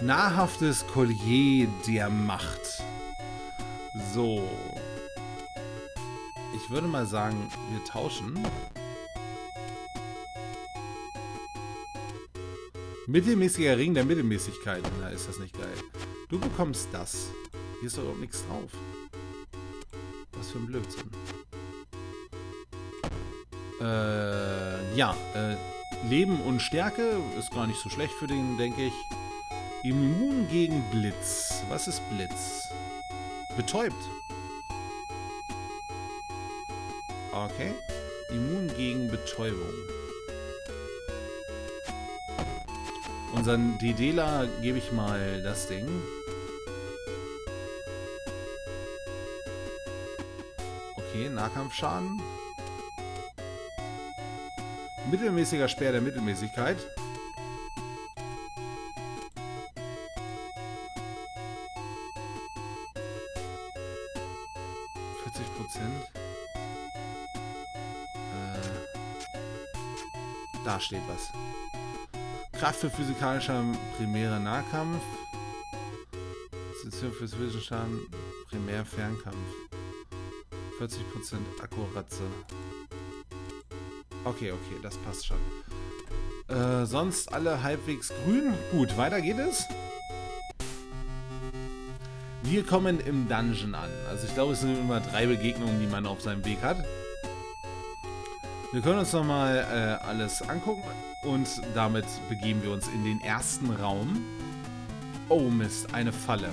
Nahrhaftes Collier der Macht. So. Ich würde mal sagen, wir tauschen. Mittelmäßiger Ring der Mittelmäßigkeit. Na, ist das nicht geil. Du bekommst das. Hier ist doch überhaupt nichts drauf. Was für ein Blödsinn. Äh, ja, äh, Leben und Stärke ist gar nicht so schlecht für den, denke ich. Immun gegen Blitz. Was ist Blitz? Betäubt. Okay. Immun gegen Betäubung. Unseren DDler gebe ich mal das Ding. Okay, Nahkampfschaden. Mittelmäßiger Speer der Mittelmäßigkeit. Steht was. Kraft für physikalischer primärer Nahkampf. Position fürs Vision primär Fernkampf. 40% Akkuratze. Okay, okay, das passt schon. Äh, sonst alle halbwegs grün. Gut, weiter geht es. Wir kommen im Dungeon an. Also ich glaube, es sind immer drei Begegnungen, die man auf seinem Weg hat. Wir können uns nochmal äh, alles angucken und damit begeben wir uns in den ersten Raum. Oh Mist, eine Falle.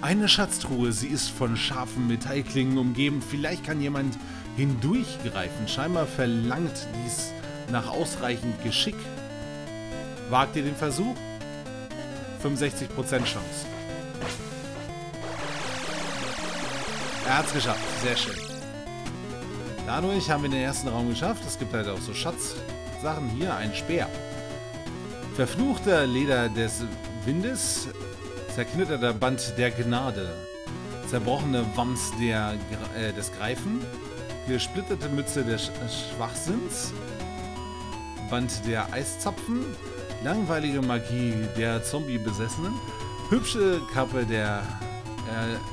Eine Schatztruhe, sie ist von scharfen Metallklingen umgeben. Vielleicht kann jemand hindurchgreifen. Scheinbar verlangt dies nach ausreichend Geschick. Wagt ihr den Versuch? 65% Chance. Er hat es geschafft. Sehr schön. Dadurch haben wir den ersten Raum geschafft. Es gibt halt auch so Schatzsachen. Hier ein Speer. Verfluchter Leder des Windes. Zerknitterter Band der Gnade. Zerbrochene Wams der, äh, des Greifen. Gesplitterte Mütze des Schwachsinns. Band der Eiszapfen. Langweilige Magie der Zombie-Besessenen. Hübsche Kappe der äh,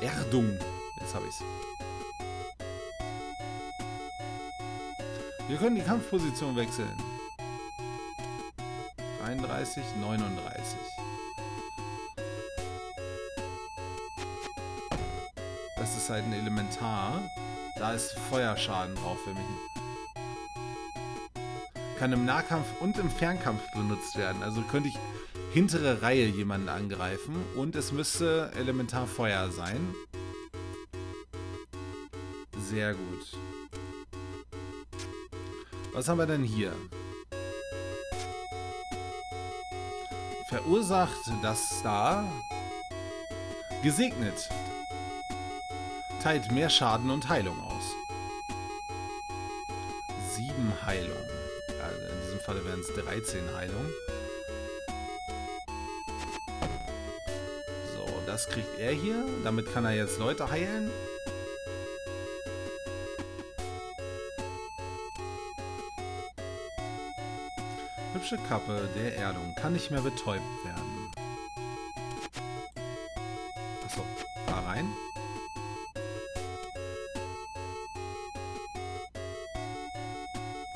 Erdung. Jetzt habe ich's. Wir können die Kampfposition wechseln. 33, 39. Das ist halt ein Elementar. Da ist Feuerschaden drauf für mich. Kann im Nahkampf und im Fernkampf benutzt werden. Also könnte ich hintere Reihe jemanden angreifen und es müsste Elementarfeuer sein. Sehr gut. Was haben wir denn hier? Verursacht das da gesegnet. Teilt mehr Schaden und Heilung aus. Sieben Heilung. Also in diesem Falle wären es 13 Heilung. Das kriegt er hier. Damit kann er jetzt Leute heilen. Hübsche Kappe der Erdung. Kann nicht mehr betäubt werden. Achso, da rein.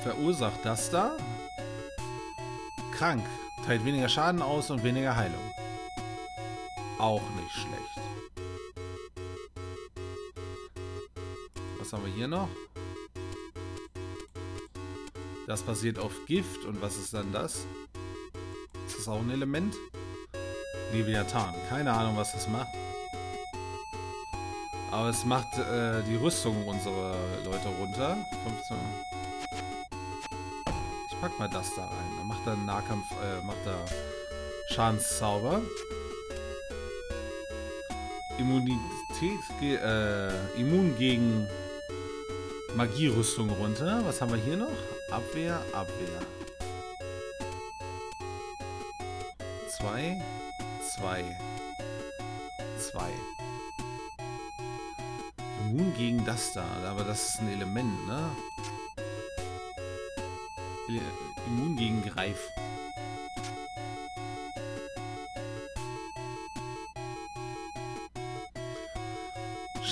Verursacht das da? Krank. Teilt weniger Schaden aus und weniger Heilung. Auch nicht schlecht. Was haben wir hier noch? Das basiert auf Gift. Und was ist dann das? Ist das auch ein Element? Leviathan. Keine Ahnung, was das macht. Aber es macht äh, die Rüstung unserer Leute runter. 15. Ich pack mal das da rein. Dann macht er Nahkampf, äh, macht er Schadenszauber. Immunität, äh, immun gegen Magierüstung runter. Was haben wir hier noch? Abwehr, Abwehr. Zwei, zwei, zwei. immun gegen das da. Aber das ist ein Element, ne? Immun gegen Greif.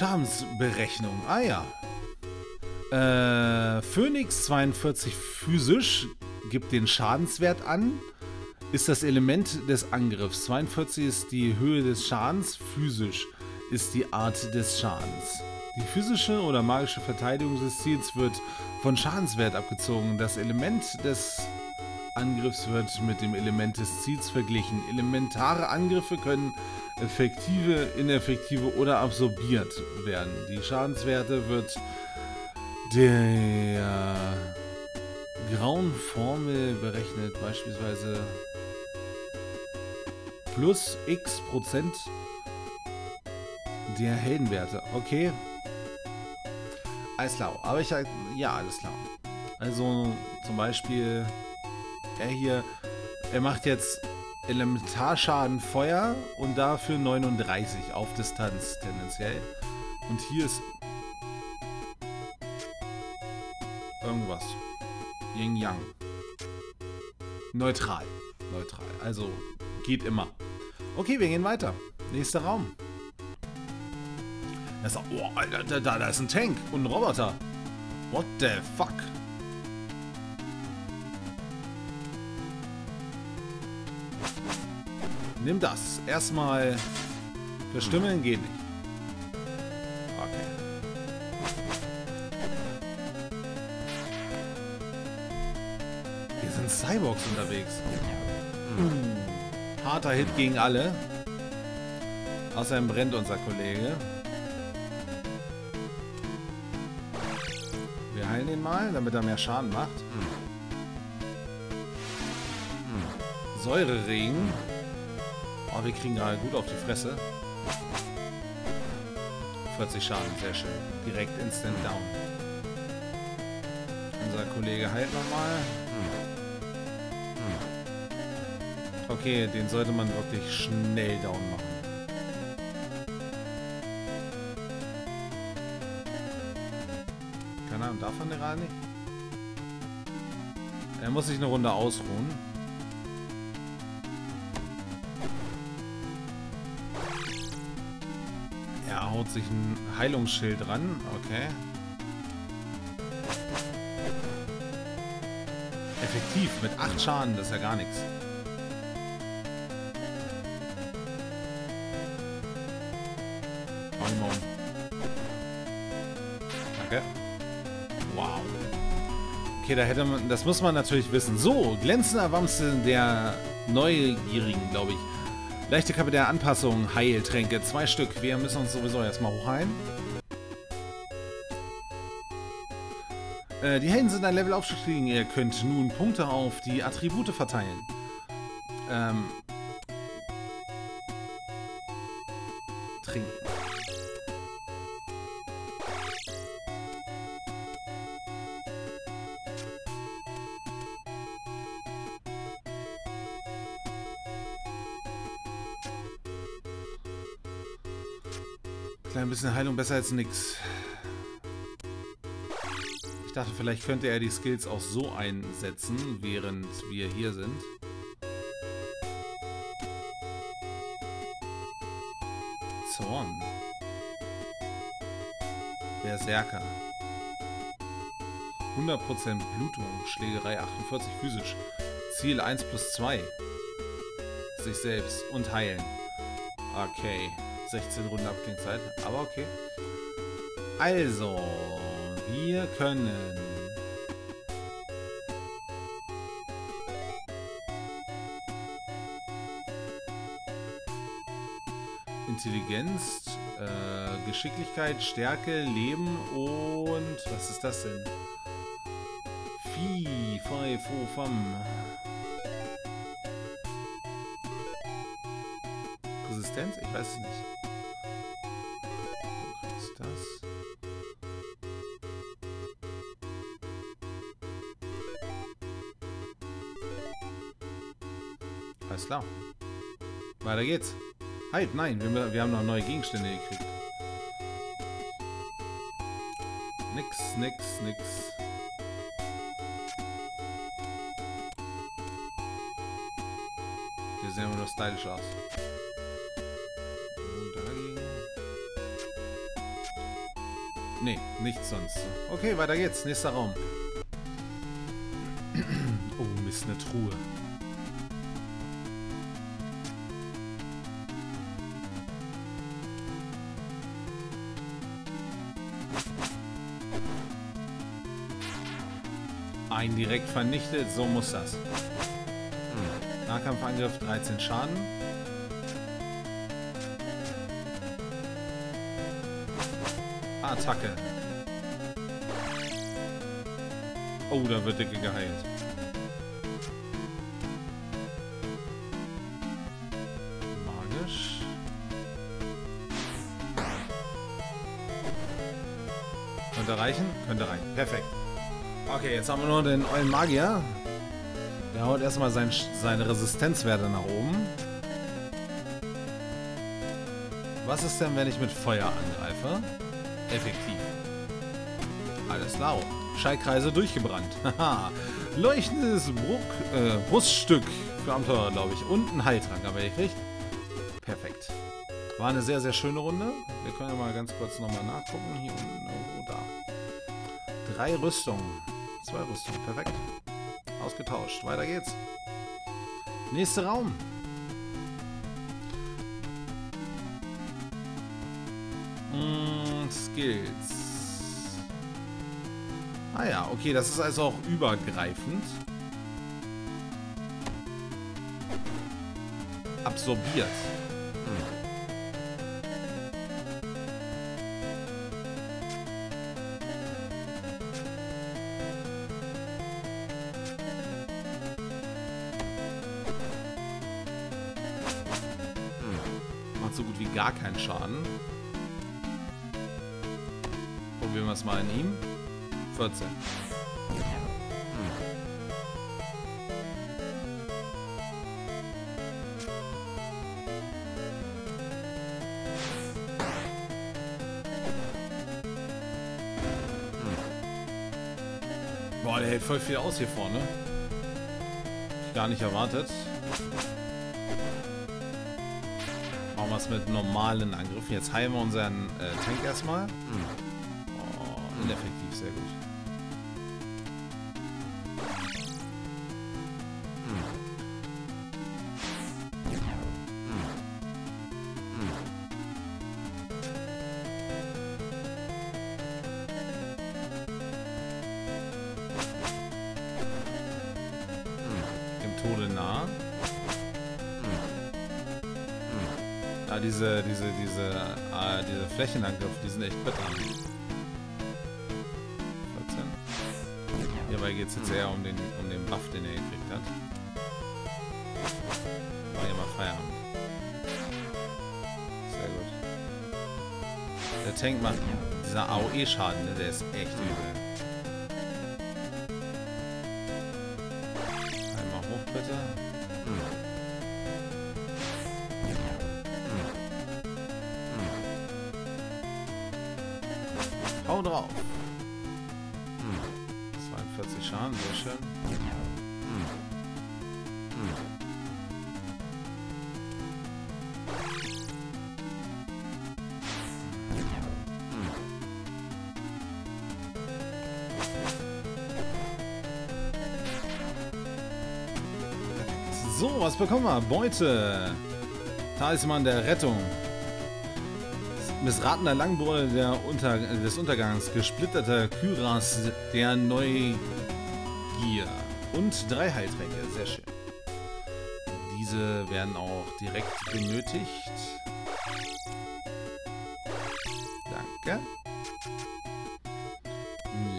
Schadensberechnung. Ah ja. Äh, Phoenix 42 physisch gibt den Schadenswert an. Ist das Element des Angriffs. 42 ist die Höhe des Schadens. Physisch ist die Art des Schadens. Die physische oder magische Verteidigung des Ziels wird von Schadenswert abgezogen. Das Element des Angriffs wird mit dem Element des Ziels verglichen. Elementare Angriffe können effektive, ineffektive oder absorbiert werden. Die Schadenswerte wird der grauen Formel berechnet, beispielsweise plus x Prozent der Heldenwerte. Okay. Alles klar. Aber ich ja, alles klar. Also zum Beispiel, er hier, er macht jetzt Elementarschaden Feuer und dafür 39 auf Distanz tendenziell. Und hier ist irgendwas. Yin Yang. Neutral. Neutral. Also geht immer. Okay, wir gehen weiter. Nächster Raum. Das, oh, Alter, da, da ist ein Tank und ein Roboter. What the fuck? Nimm das. Erstmal verstimmeln geht nicht. Hier sind Cyborgs unterwegs. Hm. Harter Hit gegen alle. Außerdem brennt unser Kollege. Wir heilen ihn mal, damit er mehr Schaden macht. Säureregen. Oh, wir kriegen gerade gut auf die Fresse. 40 Schaden, sehr schön. Direkt instant down. Unser Kollege heilt nochmal. Okay, den sollte man wirklich schnell down machen. Keine Ahnung, darf er gerade nicht? Er muss sich eine Runde ausruhen. Haut sich ein Heilungsschild ran. Okay. Effektiv, mit 8 Schaden, das ist ja gar nichts. Da hätte man, das muss man natürlich wissen. So, glänzender Wamse der Neugierigen, glaube ich. Leichte kapitale Anpassung, Heiltränke, zwei Stück. Wir müssen uns sowieso erstmal hochheilen. Äh, die Helden sind ein Level aufgestiegen. Ihr könnt nun Punkte auf die Attribute verteilen. Ähm, trinken. Klein bisschen Heilung besser als nix. Ich dachte, vielleicht könnte er die Skills auch so einsetzen, während wir hier sind. Zorn. Berserker. 100% Blutung, Schlägerei 48 physisch. Ziel 1 plus 2. Sich selbst und heilen. Okay. 16 Runden Abklingzeit, aber okay. Also, wir können... Intelligenz, äh, Geschicklichkeit, Stärke, Leben und... Was ist das denn? Vieh, Fei, Fo, Fam. Resistenz? Ich weiß es nicht. Klar. Weiter geht's. Halt, nein, wir, wir haben noch neue Gegenstände gekriegt. Nix, nix, nix. Die sehen immer nur stylisch aus. Nee, nichts sonst. Okay, weiter geht's. Nächster Raum. oh, Mist, eine Truhe. Ein direkt vernichtet, so muss das. Hm. Nahkampfangriff 13 Schaden. Attacke. Oh, da wird dicke geheilt. Magisch. Könnte reichen? Könnte reichen. Perfekt. Okay, jetzt haben wir nur den ollen Magier. Der haut erstmal sein, seine Resistenzwerte nach oben. Was ist denn, wenn ich mit Feuer angreife? Effektiv. Alles klar. Schaltkreise durchgebrannt. Haha. Leuchtendes Bruck, äh, Bruststück für Abenteurer, glaube ich. Und ein Heiltrank aber ihr kriegt. Perfekt. War eine sehr, sehr schöne Runde. Wir können ja mal ganz kurz nochmal nachgucken. Hier unten irgendwo da. Drei Rüstungen. Zwei Rüstungen. Perfekt. Ausgetauscht. Weiter geht's. Nächster Raum. Mm, Skills. Ah ja, okay, das ist also auch übergreifend. Absorbiert. Macht so gut wie gar keinen Schaden. Probieren wir es mal in ihm. 14. Boah, der hält voll viel aus hier vorne. Gar nicht erwartet. Machen wir es mit normalen Angriffen. Jetzt heilen wir unseren äh, Tank erstmal. Oh, ineffektiv, sehr gut. Äh, diese Flächenangriffe, die sind echt bitter. 14. Hierbei geht es jetzt eher um den, um den Buff, den er gekriegt hat. War ja mal Feierabend. Sehr gut. Der Tank macht dieser AOE-Schaden, ne, der ist echt übel. 42 Schaden, sehr schön. So, was bekommen wir? Beute. Talisman der Rettung. Missratener Langbohr der Unter des Untergangs. Gesplitterter Kyras der Neugier. Und drei Heiltränke. Sehr schön. Diese werden auch direkt benötigt. Danke.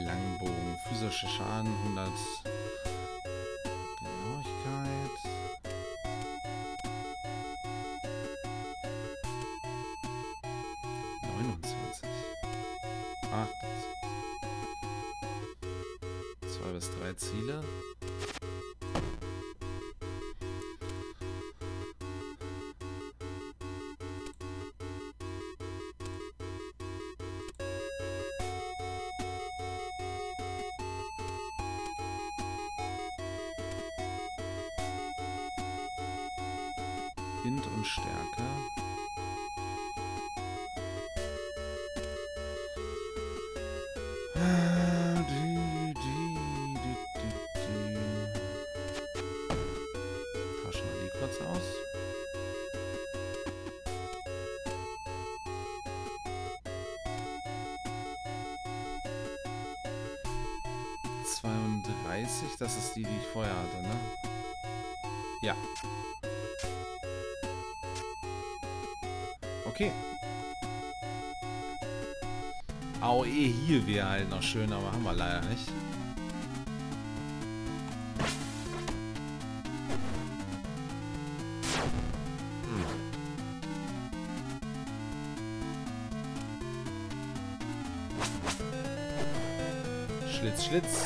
Langbogen. Physischer Schaden 100. Int und Stärke. Äh. Tauschen wir die kurz aus. Zweiunddreißig, das ist die, die ich vorher hatte, ne? Ja. Okay. AOE hier wäre halt noch schön, aber haben wir leider nicht. Schlitz, Schlitz.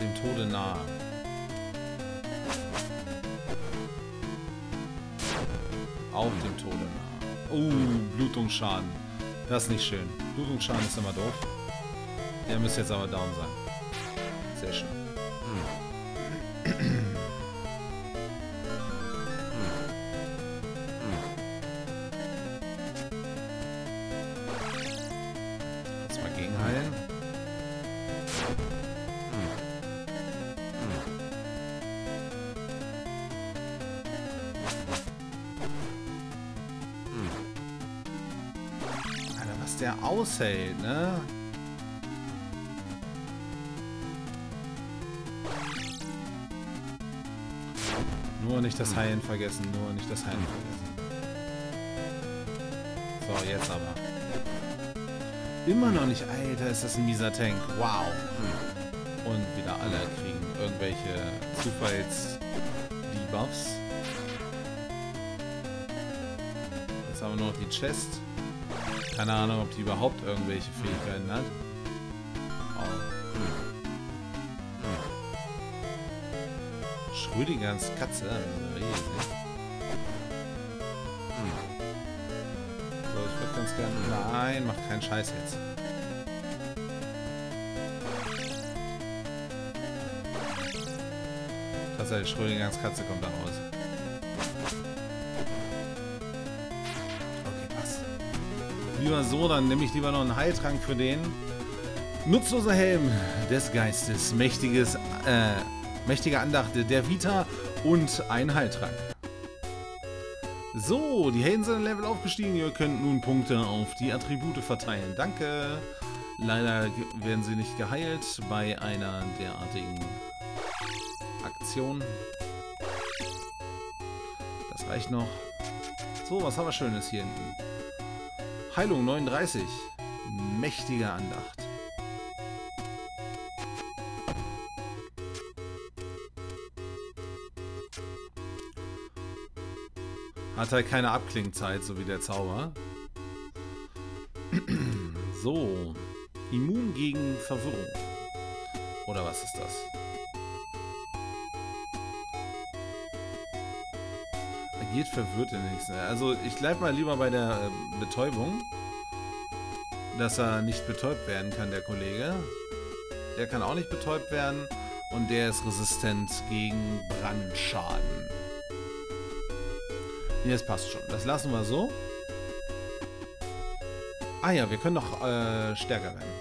Dem Tode nahe. Auf dem Tode nahe. Oh, Blutungsschaden. Das ist nicht schön. Blutungsschaden ist immer doof. Der müsste jetzt aber down sein. Sehr schön. Der aushält, ne? Nur nicht das Heilen vergessen, nur nicht das Heilen vergessen. So, jetzt aber. Immer noch nicht. Alter, ist das ein mieser Tank. Wow. Und wieder alle kriegen irgendwelche Zufalls-Debuffs. Jetzt haben wir nur noch die Chest. Keine Ahnung, ob die überhaupt irgendwelche Fähigkeiten hat. Oh. Schrödingers Katze. Riesig. So, ich würde ganz gerne... Nein, macht keinen Scheiß jetzt. Tatsächlich, Schrödingers Katze kommt da raus. Lieber so, dann nehme ich lieber noch einen Heiltrank für den. Nutzloser Helm des Geistes, mächtiges, äh, mächtige Andachte der Vita und ein Heiltrank. So, die Helden sind Level aufgestiegen. Ihr könnt nun Punkte auf die Attribute verteilen. Danke. Leider werden sie nicht geheilt bei einer derartigen Aktion. Das reicht noch. So, was haben wir Schönes hier hinten? Heilung 39. Mächtige Andacht. Hat halt keine Abklingzeit, so wie der Zauber. so. Immun gegen Verwirrung. Oder was ist das? Agiert verwirrt in der nächsten. Also ich bleib mal lieber bei der äh, Betäubung. Dass er nicht betäubt werden kann, der Kollege. Der kann auch nicht betäubt werden. Und der ist resistent gegen Brandschaden. Nee, das passt schon. Das lassen wir so. Ah ja, wir können noch äh, stärker werden.